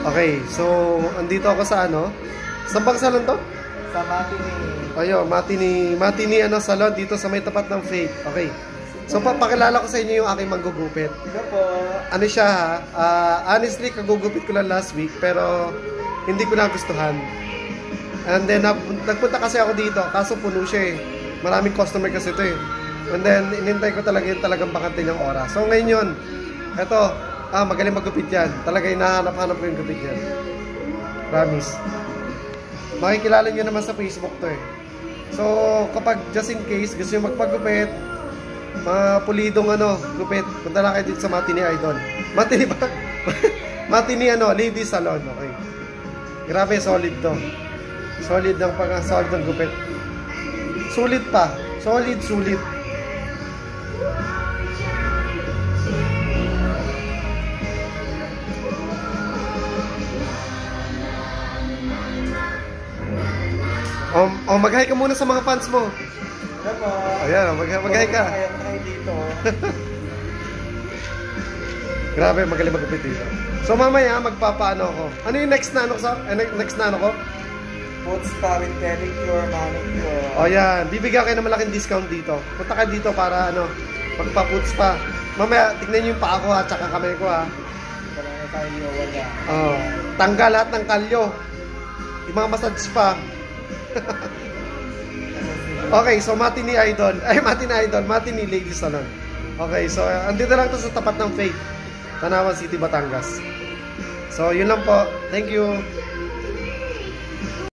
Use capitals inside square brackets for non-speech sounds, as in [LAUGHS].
Okay, so andito ako sa ano? Saan bang salon to? Sa matinee. Ayo, matini, matini ano salon dito sa may tapat ng Faith. Okay. So papakilala ko sa inyo yung aking manggugupit. Ito po. Ano siya ha? Ah, honestly, kagugupit ko lang last week pero hindi ko nagustuhan. And then nagpunta kasi ako dito, kaso puno siya eh. Maraming customer kasi ito eh. And then inintay ko talaga yung talagang bakante niyang oras. So ngayon yun, eto, ah, magaling maggupit yan. Talaga hinahanap-hanap ko yung gupit yan. Promise. Makikilala nyo naman sa Facebook to eh. So, kapag just in case gusto nyo magpagupit, mga pulidong ano, gupit, punta lang kayo dito sa Matini Idol. Matini ba? [LAUGHS] Matini ano, ladies salon, okay. Grabe, solid to. Solid ng pag solid ng gupit. Sulit pa. Solid, sulit. Oh, oh mag-hi ka muna sa mga fans mo. Po. Ayan, mag- mag-hi ka. Kayo dito. [LAUGHS] Grabe, magaling magupit dito. So mamaya, magpapaano ako. Ano yung next na ano ko sa? Eh, ne- next na ano ko? Food spa with pedicure, manicure. O yan, bibigyan kayo ng malaking discount dito. Punta ka dito para ano, magpa-puts pa. Mamaya, tignan niyo yung paa ko ha, tsaka kamay ko ha. Tayo wala. Oh, tanggal lahat ng kalyo. Yung mga massage pa. [LAUGHS] okay, so mati ni Idol. Ay, mati ni Idol. Mati ni Lady Salon. Okay, so uh, andito lang to sa tapat ng Faith. Tanawan City, Batangas. So, yun lang po. Thank you.